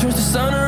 turns to sun or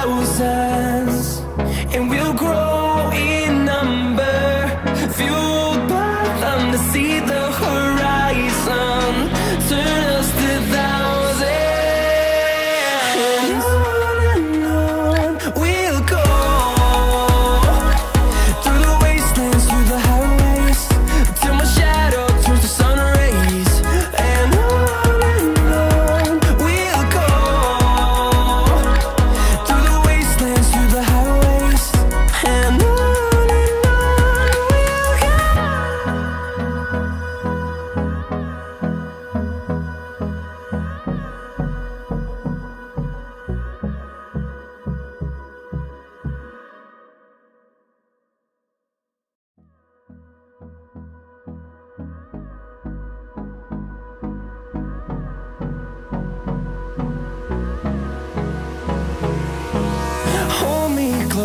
thousands, and we'll.